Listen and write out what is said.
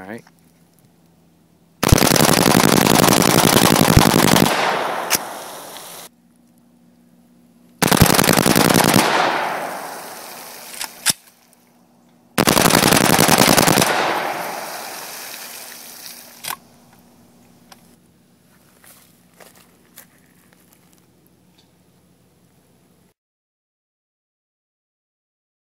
Alright.